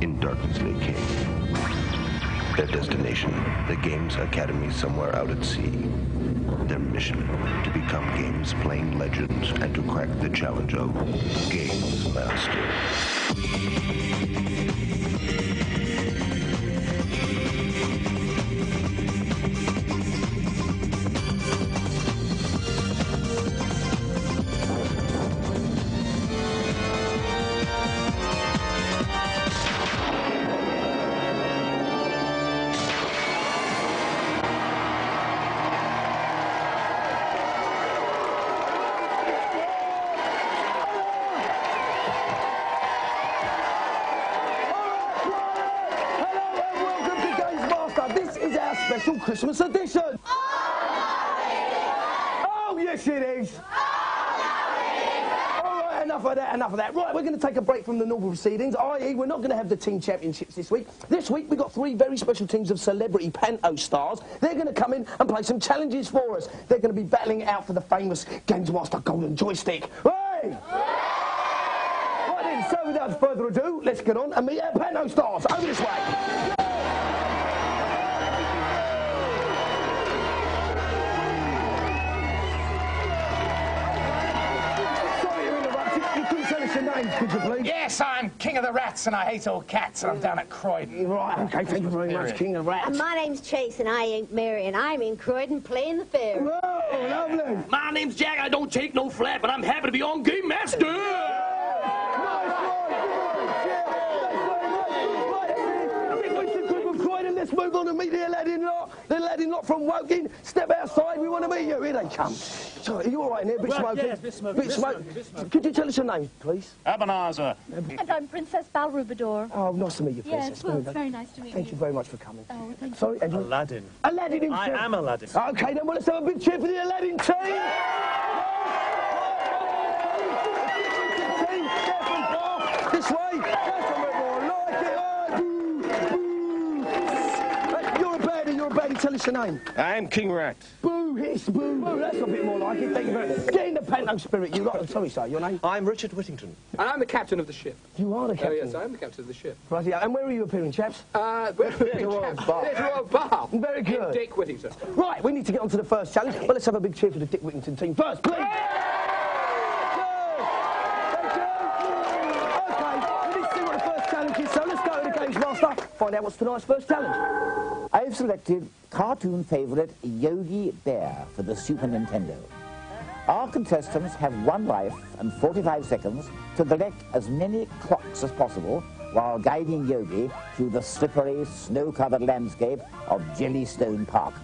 in Darkness Lay King. Their destination, the Games Academy somewhere out at sea. Their mission, to become games playing legends and to crack the challenge of Games Master. Master. This is our special Christmas edition. Oh, yes it is. All right, enough of that, enough of that. Right, we're going to take a break from the normal proceedings, i.e. we're not going to have the team championships this week. This week we've got three very special teams of celebrity panto stars. They're going to come in and play some challenges for us. They're going to be battling out for the famous Games Master Golden Joystick. Hey! Right then, so without further ado, let's get on and meet our panto stars. Over this way. Names, could you please? Yes, I'm king of the rats and I hate all cats and I'm down at Croydon. Right, okay, thank you very much, King of Rats. And my name's Chase, and I ain't Mary, and I'm in Croydon playing the fair. Oh, lovely. My name's Jack. I don't take no flap, but I'm happy to be on Game Master. Nice one. Yeah, thanks very much. Right, I think we should good with Croydon. Let's move on and meet the Aladdin lot. The Aladdin lot from Woking. Step outside. We want to meet you. Here they come. So, are you all right in here? Bit smoky? yes, bit smoky, bit smoky. Could you tell us your name, please? Abanazar. And I'm Princess Balrubador. Oh, nice to meet you, Yes, Princess. well, Very it's nice. very nice to meet Thank you. you very much for coming. Oh, thank you. Sorry, Andrew? Aladdin. Aladdin himself. I am Aladdin. Okay, then well, let's have a big cheer for the Aladdin team. Team, get from Bath. This way. That's a bit more like it. Oh, boo, boo. Hey, You're a baddie, you're a baddie. Tell us your name. I'm King Rat. Boo, hiss, boo. Boo, that's a bit more like it. Thank you very much. Get in the panto spirit. You got, I'm sorry, sir, your name? I'm Richard Whittington. And I'm the captain of the ship. You are the Oh, captain. yes, I am the captain of the ship. Right, yeah. And where are you appearing, chaps? Uh, we're There's a Royal Bath. There's a Royal Bath. Very In good. Dick Whittington. Right, we need to get on to the first challenge. Well, let's have a big cheer for the Dick Whittington team first, please. Thank. Okay, we need to see what the first challenge is, so let's go to the Games Master, find out what's tonight's first challenge. I've selected cartoon favorite Yogi Bear for the Super Nintendo. Our contestants have one life and 45 seconds to collect as many clocks as possible while guiding Yogi through the slippery, snow-covered landscape of Jellystone Park.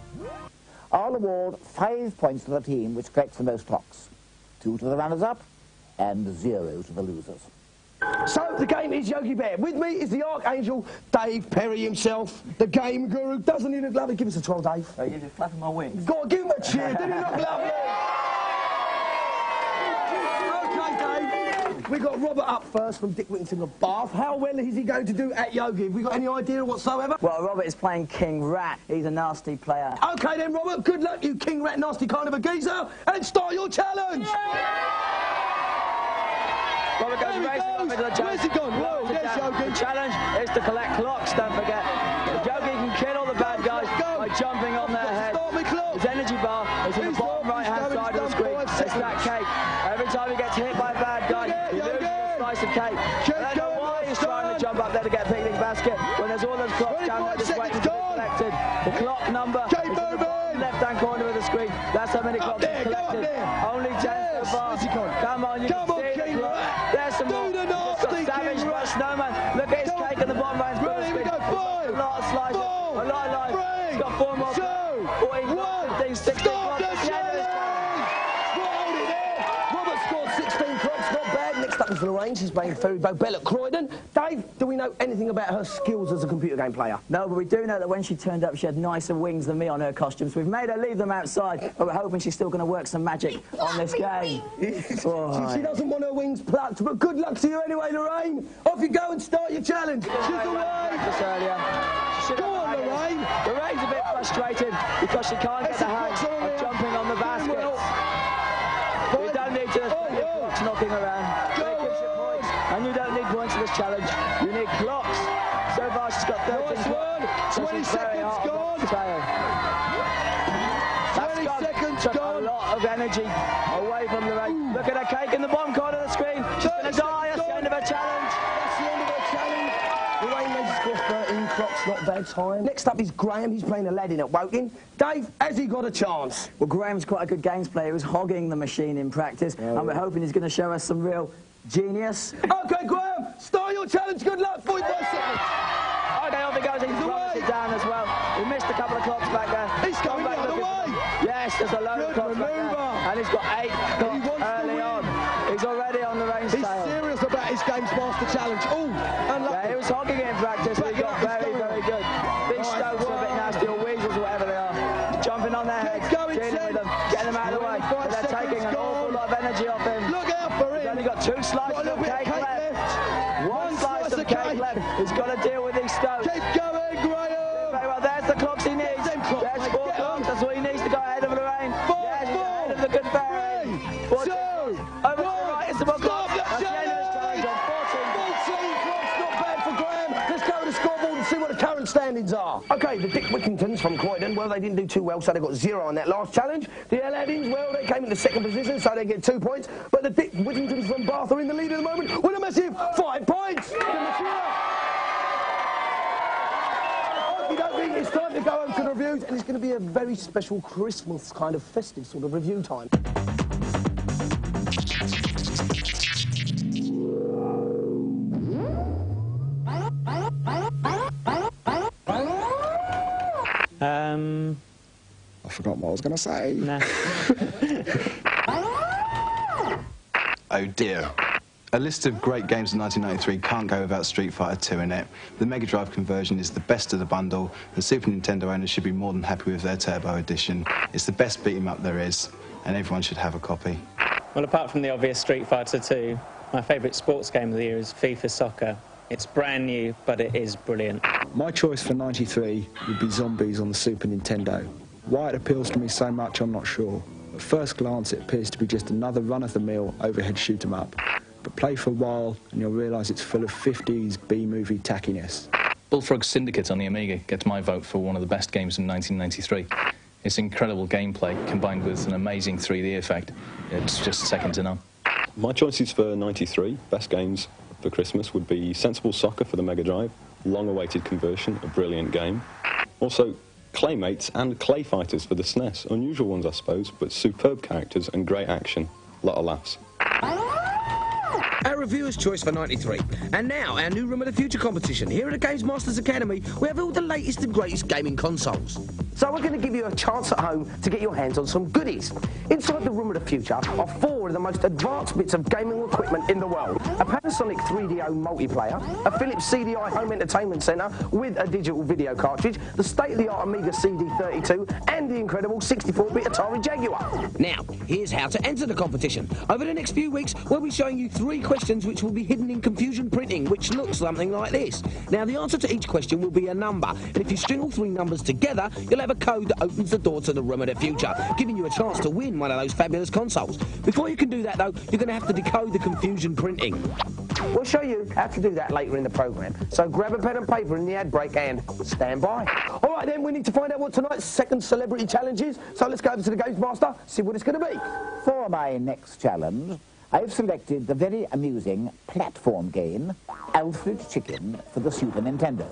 I'll award five points to the team which collects the most clocks, two to the runners-up and zero to the losers. So, the game is Yogi Bear. With me is the Archangel, Dave Perry himself, the game guru. Doesn't he look lovely? Give us a twirl, Dave. Are you just flapping my wings? Go on, give him a cheer. Didn't he look lovely? Okay, Dave. We got Robert up first from Dick Whittington of Bath. How well is he going to do at Yogi? Have we got any idea whatsoever? Well, Robert is playing King Rat. He's a nasty player. Okay then, Robert. Good luck, you King Rat Nasty kind of a geezer, and start your challenge. Robert goes There racing into the jungle. Where's he gone? Whoa, there's. Yogi. The challenge is to collect clocks, don't forget. Yogi can kill all the bad guys by jumping on Lorraine. She's playing Ferry at Croydon. Dave, do we know anything about her skills as a computer game player? No, but we do know that when she turned up, she had nicer wings than me on her costumes. We've made her leave them outside, but we're hoping she's still going to work some magic on this game. She, she doesn't want her wings plucked, but good luck to you anyway, Lorraine. Off you go and start your challenge. She's away. Practice earlier. She should Go on. Lorraine. Lorraine's a bit frustrated because she can't get the some hang on of jumping energy away from the race. Look at her cake in the bottom corner of the screen. She's going to die. That's the end of her challenge. That's the end of our challenge. Lorraine Mason scored 13 clocks, not bad time. Next up is Graham. He's playing Aladdin at Woking. Dave, has he got a chance? Well, Graham's quite a good games player. He was hogging the machine in practice, and we're hoping he's going to show us some real genius. Okay, Graham, start your challenge. Good luck. 45 seconds. Okay, off he goes. He He's promise it down as well. He missed a couple of clocks back there. He's Come going back the other for way. Yes, there's a load Good of clocks back there. And he's got eight clocks wants to early on. He's already on the range He's tail. serious about his Games Master challenge. Okay, the Dick Whittingtons from Croydon, well, they didn't do too well, so they got zero on that last challenge. The Aladdins, well, they came into second position, so they get two points. But the Dick Whittingtons from Bath are in the lead at the moment with a massive five points. Okey-dokey, It's time to go home to the reviews, and it's going to be a very special Christmas kind of festive sort of review time. Um, I forgot what I was going to say. nah. Oh dear. A list of great games of 1993 can't go without Street Fighter 2 in it. The Mega Drive conversion is the best of the bundle, and Super Nintendo owners should be more than happy with their Turbo Edition. It's the best beat 'em up there is, and everyone should have a copy. Well, apart from the obvious Street Fighter 2, my favourite sports game of the year is FIFA Soccer. It's brand new, but it is brilliant. My choice for 93 would be Zombies on the Super Nintendo. Why it appeals to me so much, I'm not sure. At first glance, it appears to be just another run-of-the-mill overhead shoot 'em up. But play for a while, and you'll realise it's full of 50s B-movie tackiness. Bullfrog Syndicate on the Amiga gets my vote for one of the best games in 1993. Its incredible gameplay combined with an amazing 3D effect, it's just second to none. My choices for 93 best games for Christmas would be Sensible Soccer for the Mega Drive, long awaited conversion, a brilliant game. Also, Claymates and Clay Fighters for the SNES. Unusual ones, I suppose, but superb characters and great action. Lot of laughs. Reviewer's choice for 93. And now, our new Room of the Future competition. Here at the Games Masters Academy, we have all the latest and greatest gaming consoles. So we're going to give you a chance at home to get your hands on some goodies. Inside the Room of the Future are four of the most advanced bits of gaming equipment in the world. A Panasonic 3DO multiplayer, a Philips CDI home entertainment centre with a digital video cartridge, the state-of-the-art Amiga CD32 and the incredible 64-bit Atari Jaguar. Now, here's how to enter the competition. Over the next few weeks, we'll be showing you three questions which will be hidden in confusion printing, which looks something like this. Now, the answer to each question will be a number, and if you string all three numbers together, you'll have a code that opens the door to the room of the future, giving you a chance to win one of those fabulous consoles. Before you can do that, though, you're going to have to decode the confusion printing. We'll show you how to do that later in the programme. So grab a pen and paper in the ad break and stand by. All right, then, we need to find out what tonight's second celebrity challenge is. So let's go over to the Games Master, see what it's going to be. For my next challenge, I've selected the very amusing platform game Alfred Chicken for the Super Nintendo.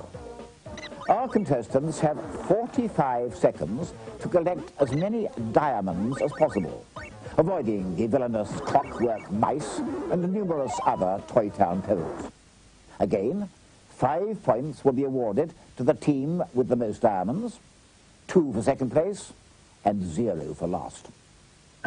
Our contestants have 45 seconds to collect as many diamonds as possible, avoiding the villainous clockwork mice and the numerous other Toy Town perils. Again, five points will be awarded to the team with the most diamonds, two for second place, and zero for last.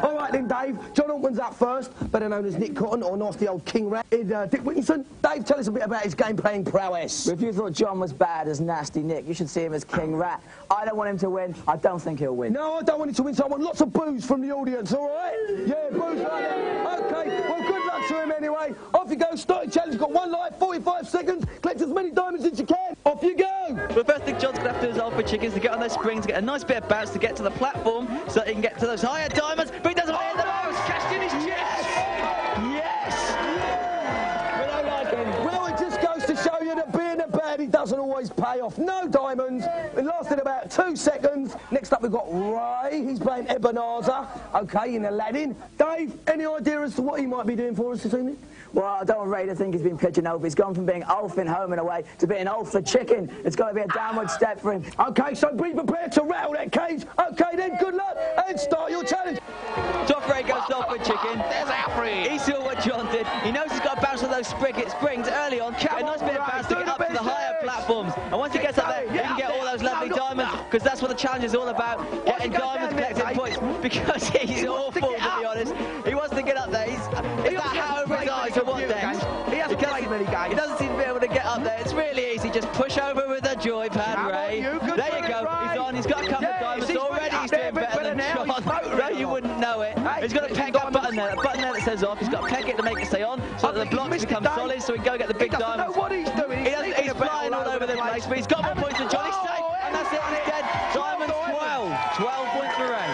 All right then, Dave. John Altman's up first, better known as Nick Cotton or nasty old King Rat. Is uh, Dick Whittington. Dave, tell us a bit about his game playing prowess. If you thought John was bad as Nasty Nick, you should see him as King Rat. I don't want him to win. I don't think he'll win. No, I don't want him to win, so I want lots of boos from the audience, all right? Yeah, boos right there. To him anyway. Off you go. Starting challenge, got one life, 45 seconds. Collect as many diamonds as you can. Off you go. The first thing John's going to have to do is Alfred Chickens to get on those springs, get a nice bit of bounce to get to the platform so that he can get to those higher diamonds, but he doesn't hit the most. Always pay off. No diamonds. It lasted about two seconds. Next up, we've got Ray. He's playing Abanazar. Okay, in Aladdin. Dave, any idea as to what he might be doing for us this evening? Well, I don't want Ray to think he's been pitching over. He's gone from being Alf in home and away to being Ulf for chicken. It's got to be a downward step for him. Okay, so be prepared to rattle that cage. Okay, then, good luck and start your challenge. Top Ray goes off with chicken. There's Alfred. He saw what John did. He knows he's got to bounce on those spriggets, springs early on. Get a nice bit of to get up to the higher platforms. And once he gets up there, he can get all those lovely diamonds because that's what the challenge is all about. Getting diamonds, collecting points. Because he's awful, to be honest. He wants to get up there. He's, it's that hat over his eyes for one thing. He hasn't played many games. He doesn't seem to be able to get up there. It's really easy. Just push over with a joy pad, Ray. There you go. He's on. He's got a couple of diamonds. Already he's doing better than John. No, you wouldn't know it. He's got a peg that button there. A button there that says off. He's got to peg it to make it stay on so that the blocks become solid so we can go get the big diamonds. Place, but he's got more points than Johnny safe. Oh, and that's it. He's dead. Diamond 12. 12 points for Ray.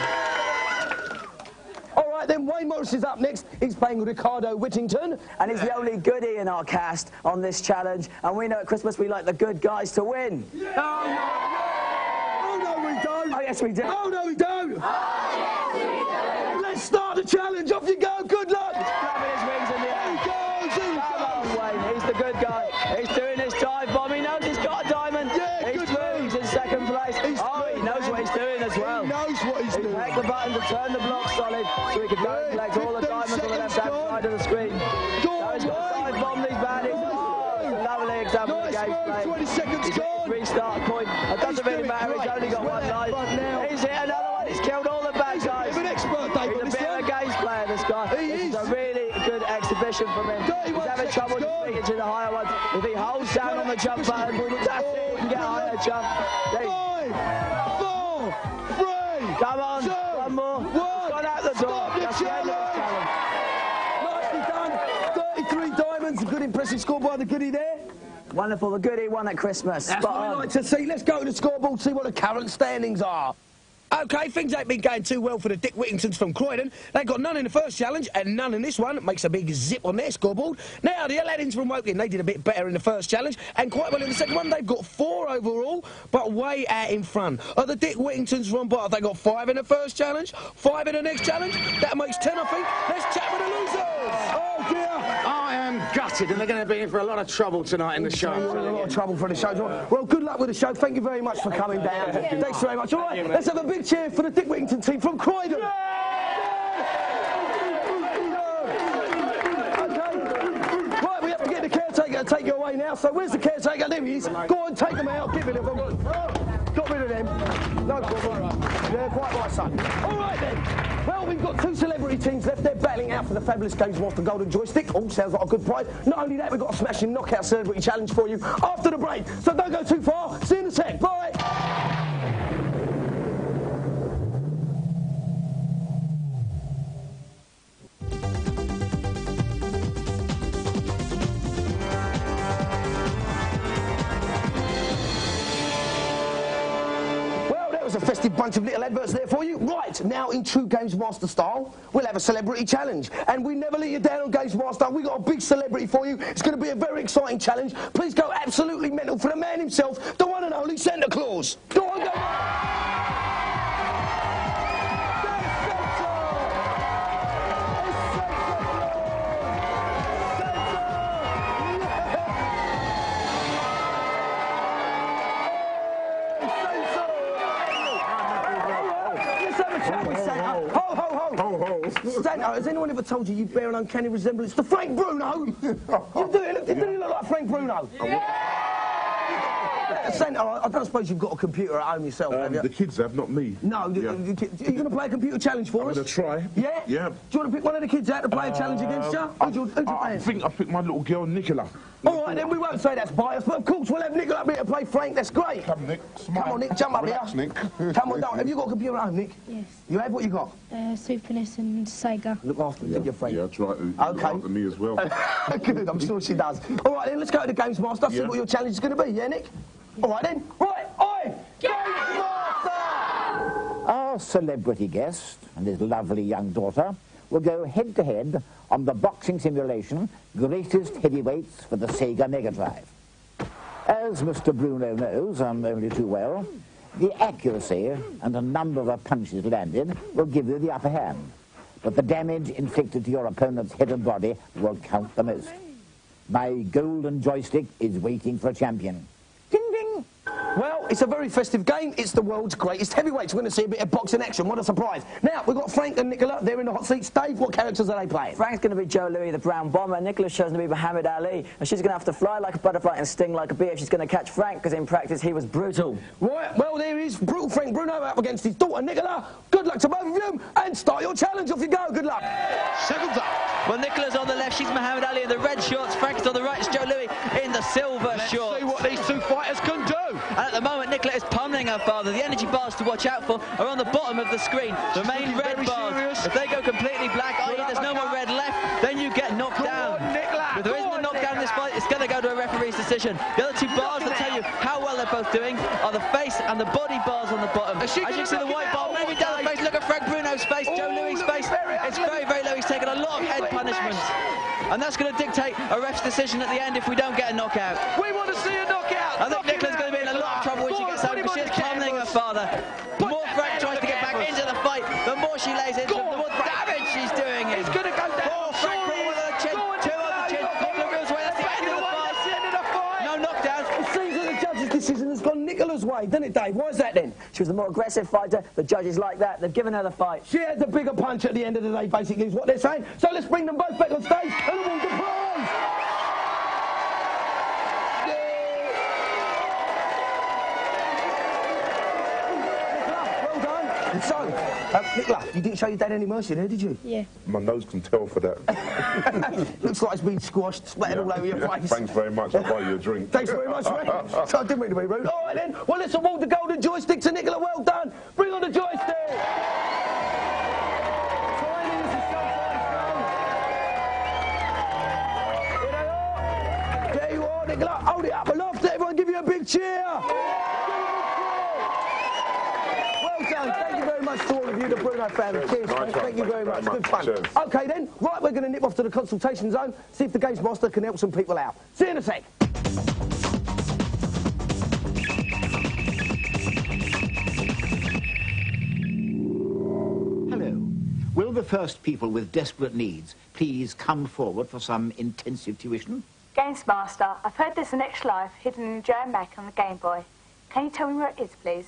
All right, then Wayne Morris is up next. He's playing Ricardo Whittington. And he's the only goodie in our cast on this challenge. And we know at Christmas we like the good guys to win. Oh, oh, no, we don't. Oh, yes, we do. Oh, no, we don't. Oh, Let's start the challenge. Off you go. Good luck. Flapping his wings in the air. He goes. He Come on, Wayne. He's the good guy. He's doing his dive bomb. He knows he's got a diamond. Yeah, he's good through. move. He's in second place. He's oh, he through. knows what he's doing as well. He knows what he's He's doing. pressed the button to turn the block solid so he can go and collect all the 15 diamonds on the left-hand gone. side of the screen. He's got on, a dive bomb these baddies. Oh, lovely example of the game play. 20 seconds He's gone. restart point. It doesn't really matter. He's only got He's one life. now. He's hit another one. He's killed all the bad guys. He's an expert, Dave, He's a bit of a games player, this guy. He this is. a really good exhibition from him. He's having trouble getting to the higher ones. If he holds down on the jump button, that's it. He can get a higher jump. Five, good impressive score by the goodie there. Wonderful. The goodie won at Christmas. That's Spot what we like to see. Let's go to the scoreboard, see what the current standings are. Okay, things ain't been going too well for the Dick Whittingtons from Croydon. They got none in the first challenge and none in this one. Makes a big zip on their scoreboard. Now, the Aladdins from Woking, they did a bit better in the first challenge and quite well in the second one. They've got four overall, but way out in front. Are the Dick Whittingtons from Bath, they got five in the first challenge, five in the next challenge. That makes ten, I think. Let's chat with the losers. Oh, dear. I am gutted, and they're going to be in for a lot of trouble tonight in the show. We're a lot of trouble for the show. Well, good luck with the show. Thank you very much for coming down. Thanks very much. All right, let's have a big cheer for the Dick Whittington team from Croydon. Okay. Right, we have to get the caretaker to take you away now. So where's the caretaker? There he is. Go on, take them out. Get rid of them. Got rid of them. No problem. Yeah, quite right, son. All right then. Well, we've got two celebrity teams left. They're out for the fabulous Games Master Golden Joystick. All sounds like a good prize. Not only that, we've got a smashing knockout celebrity challenge for you after the break. So don't go too far. See you in a sec. Bye. Festive bunch of little adverts there for you. Right, now in true Games Master style, we'll have a celebrity challenge. And we never let you down on Games Master. We've got a big celebrity for you. It's going to be a very exciting challenge. Please go absolutely mental for the man himself, the one and only Santa Claus. Go on, go. Let's Ho, ho. Has anyone ever told you you bear an uncanny resemblance to Frank Bruno? you do, it, do look like Frank Bruno. Santa, I I don't suppose you've got a computer at home yourself, have Um, you? the kids have, not me. No, Yeah. the kid- are you going to play a computer challenge for I'm us? going to try. Yeah? Yeah. Do you want to pick one of the kids out to play a challenge against you? Um, Who'd you, who'd you I, I think I picked my little girl, Nicola. All right, then we won't say that's biased, but of course we'll have Nick up here to play Frank. That's great. Come, Nick. Smile. Come on, Nick, jump up Relax, here. Nick. Come on down. Have you got a computer at home, Nick? Yes. You have what you got? Uh, Super NES and Sega. Look after yeah. your friend. Yeah, that's right. You Okay. look after me as well. Good, I'm sure she does. All right, then let's go to the Games Master. See Yeah. what your challenge is going to be, yeah, Nick? Oh, right, oi! Master! Our celebrity guest and his lovely young daughter will go head to head on the boxing simulation Greatest Heavyweights for the Sega Mega Drive. As Mr. Bruno knows, I'm only too well, the accuracy and a number of punches landed will give you the upper hand. But the damage inflicted to your opponent's head and body will count the most. My golden joystick is waiting for a champion. Well, it's a very festive game. It's the world's greatest heavyweights. We're going to see a bit of boxing action. What a surprise. Now, we've got Frank and Nicola. They're in the hot seats. Dave, what characters are they playing? Frank's going to be Joe Louis, the brown bomber. Nicola's chosen to be Muhammad Ali. And she's going to have to fly like a butterfly and sting like a bee if she's going to catch Frank, because in practice he was brutal. Right, well, there is brutal Frank Bruno up against his daughter Nicola. Good luck to both of you. And start your challenge. Off you go. Good luck. Seconds up. Well, Nicola's on the left. She's Muhammad Ali in the red shorts. Frank's on the right. It's Joe Louis in the silver Let's shorts. see what these two fighters can do. And at the moment, Nicola is pummeling her father. The energy bars to watch out for are on the bottom of the screen. The main red very bars. serious. If they go completely black, oh, i.e. there's no more red left, then you get knocked down. If there isn't a knockdown in this fight, it's going to go to a referee's decision. The other two bars that tell you how well they're both doing are the face and the body bars on the bottom. As you can see, the white bar moving down the face. Look at Frank Bruno's face, Joe Louis' face. It's very, very low. He's taken a lot of head punishment. And that's going to dictate a ref's decision at the end if we don't get a knockout. We want to see a knockout. I think Nicola's going to be in a lot of trouble when she gets home because she is pummeling her father. The more Frank tries to get back into the fight, the more she lays into him, the more damage she's doing him. It's going to go down. Oh, Frank Bruno with a chin, two on the chin. Nicola Bruno's way. That's the end of the fight. That's the end of the fight. No knockdown. It seems that the judge's decision has gone Nicola's way, doesn't it, Dave? Why is that then? She was the more aggressive fighter. The judges like that. They've given her the fight. She had the bigger punch at the end of the day, basically, is what they're saying. So let's bring them both back on stage and award the prize. Well done. So, uh, Nicola, you didn't show your dad any mercy there, did you? Yeah. My nose can tell for that. Looks like it's been squashed, splattered all over your face. Thanks very much. I'll buy you a drink. Thanks very much, Frank. so I didn't mean to be rude. Right then, well let's award the golden joystick to Nicola. Well done. Bring on the joystick. Timing is the sunshine There you are, Nicola. Hold it up aloft. Everyone give you a big cheer. Well done. Thank you very much to all of you, the Bruno family. Cheers, Nice. Thank you very much. Good fun. Okay then, right, we're going to nip off to the consultation zone, see if the Games Master can help some people out. See you in a sec. The first people with desperate needs please come forward for some intensive tuition? Games Master, I've heard there's an extra life hidden in the Jam Mac on the Game Boy. Can you tell me where it is, please?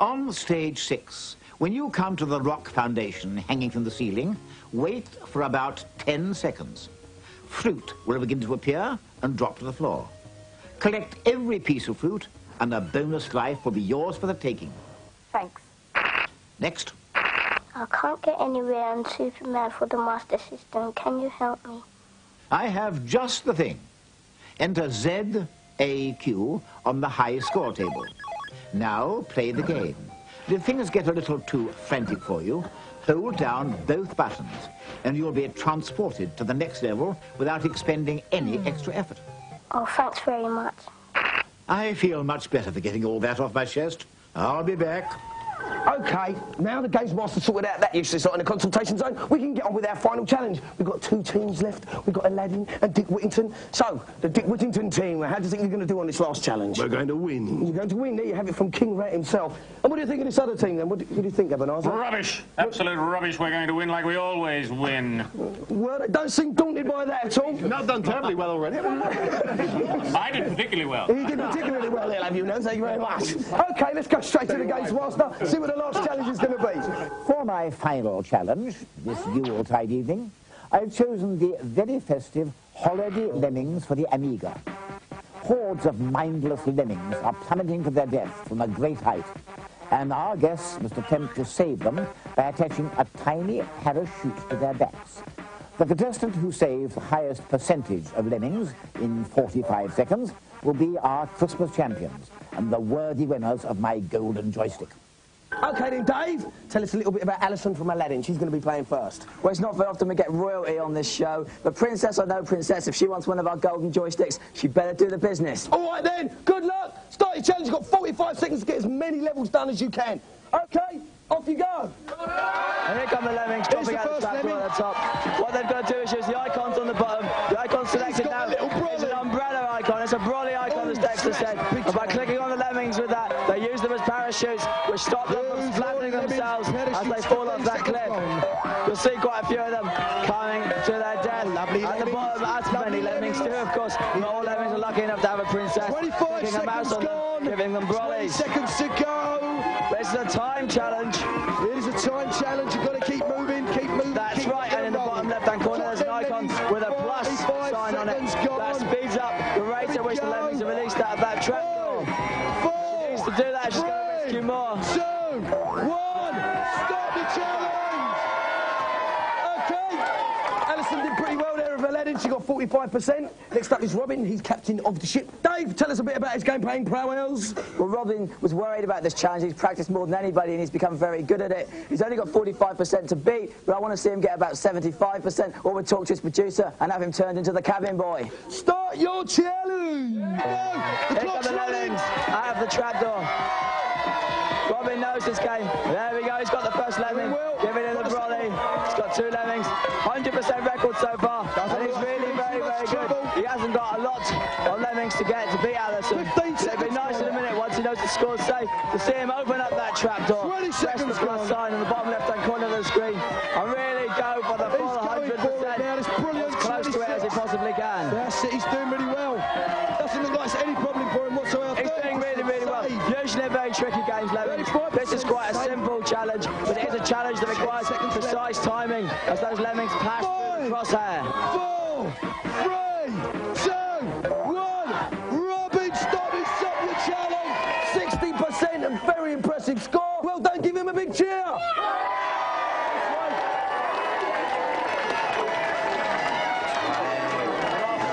On stage six, when you come to the rock foundation hanging from the ceiling, wait for about 10 seconds. Fruit will begin to appear and drop to the floor. Collect every piece of fruit, and a bonus life will be yours for the taking. Thanks. Next. I can't get anywhere on Superman for the Master System. Can you help me? I have just the thing. Enter ZAQ on the high score table. Now play the game. If things get a little too frantic for you, hold down both buttons and you'll be transported to the next level without expending any hmm. extra effort. Oh, thanks very much. I feel much better for getting all that off my chest. I'll be back. Okay, now the Games Master sorted out that useless lot in the consultation zone, we can get on with our final challenge. We've got two teams left. We've got Aladdin and Dick Whittington. So, the Dick Whittington team, how do you think you're going to do on this last challenge? We're going to win. You're going to win. There you have it from King Rat himself. And what do you think of this other team then? What do, what do you think, Abanazar? Rubbish. Absolute rubbish. We're going to win like we always win. Well, they don't seem daunted by that at all. Not done terribly well already. I did particularly well. He did particularly well there, have you know. Thank you very much. Okay, let's go straight to the Games Master, see what the last challenge is going to be. For my final challenge, this Yuletide evening, I've chosen the very festive Holiday Lemmings for the Amiga. Hordes of mindless lemmings are plummeting to their death from a great height, and our guests must attempt to save them by attaching a tiny parachute to their backs. The contestant who saves the highest percentage of lemmings in 45 seconds will be our Christmas champions and the worthy winners of my golden joystick. Okay then, Dave, tell us a little bit about Alison from Aladdin. She's going to be playing first. Well, it's not very often we get royalty on this show, but princess or no princess, if she wants one of our golden joysticks, she better do the business. All right then, good luck. Start your challenge. You've got 45 seconds to get as many levels done as you can. Okay, off you go. And here come the lemmings, the the the top. What they've got to do is use the icons on the bottom. The icon selected got now a little is an umbrella icon. It's a brolly icon that's Dexter said. And by clicking on the lemmings with that, they use them as parachutes, which stop them from flattening themselves as they fall off that cliff. You'll see quite a few of them coming to their death. Lovely At the bottom, as many lemmings too, of course. Not all lemmings are lucky enough to have a princess. 25 Putting a mouse seconds there with Aladdin. She got 45%. Next up is Robin. He's captain of the ship. Dave, tell us a bit about his game playing prowess. Well, Robin was worried about this challenge. He's practiced more than anybody and he's become very good at it. He's only got 45% to beat, but I want to see him get about 75%, or we'll talk to his producer and have him turned into the cabin boy. Start your challenge! Go! The Here clock's the running! out of the trapdoor. Robin knows this game. There we go. He's got the first lemming. Giving him the brolly. He's got two lemmings. 100% record so far. And he's really very, very good. He hasn't got a lot of lemmings to get to beat Allison. It'd be nice in a minute once he knows the score's safe to see him open up that trap door. 20 seconds the plus sign in the bottom left-hand corner of the screen. And really go for the full going for it now. 100%. It's brilliant. As close to it as he possibly can. That's it. He's doing really well. Doesn't look like it's any problem for him whatsoever. He's doing really, really well. Usually very tricky game, Lemmings. This is quite a simple challenge, but it is a challenge that requires precise timing as those lemmings pass through the crosshair. Four, three, two, one. Robin, stop it. Stop your challenge. 60% and very impressive score. Well done. Give him a big cheer.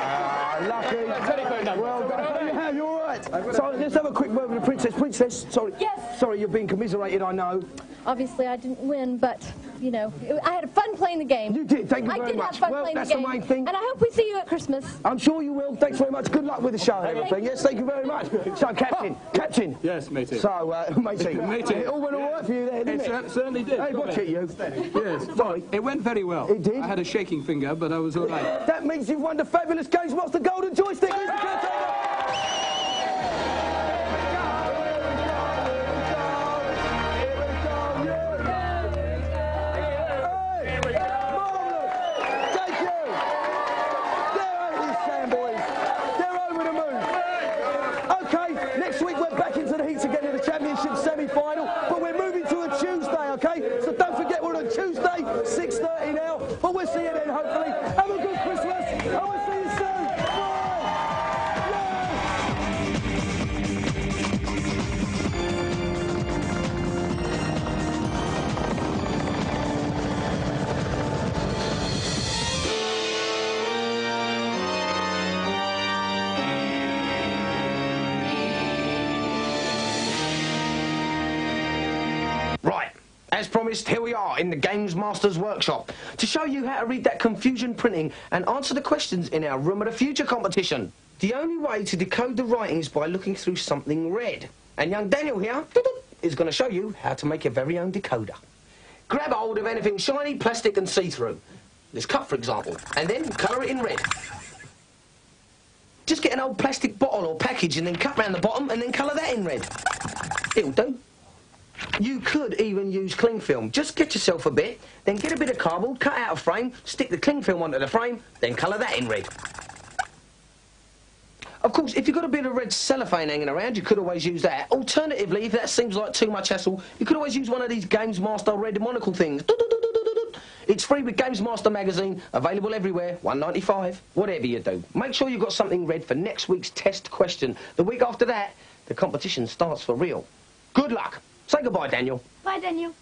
Ah, lucky. Well done. Yeah, you're all right. So let's have a quick word with the princess. Princess, sorry. Yes. Sorry, you're being commiserated, I know. Obviously, I didn't win, but, you know, it, I had fun playing the game. You did, thank you I very did much. have fun Well, playing that's the the game. main thing. And I hope we see you at Christmas. I'm sure you will. Thanks very much. Good luck with the show and everything. Yes, thank you very much. So, Captain, Captain. Yes, matey. So, uh, matey. Matey. It all went all right for you there, didn't It it? certainly did. Hey, watch it, you. Yes. Well, it went very well. It did? I had a shaking finger, but I was all right. That means you've won the fabulous Games Master Golden Joystick. Here's the caretaker. Hopefully. Have a good Christmas, and we'll see you soon. Here we are in the Games Masters Workshop to show you how to read that confusion printing and answer the questions in our Room of the Future competition. The only way to decode the writing is by looking through something red. And young Daniel here is going to show you how to make your very own decoder. Grab hold of anything shiny, plastic and see-through. This cup, for example, and then colour it in red. Just get an old plastic bottle or package and then cut round the bottom and then colour that in red. It'll do. You could even use cling film. Just get yourself a bit, then get a bit of cardboard, cut out a frame, stick the cling film onto the frame, then colour that in red. Of course, if you've got a bit of red cellophane hanging around, you could always use that. Alternatively, if that seems like too much hassle, you could always use one of these Games Master red monocle things. It's free with Games Master magazine, available everywhere, 195. Whatever you do, make sure you've got something red for next week's test question. The week after that, the competition starts for real. Good luck. Say goodbye, Daniel. Bye, Daniel.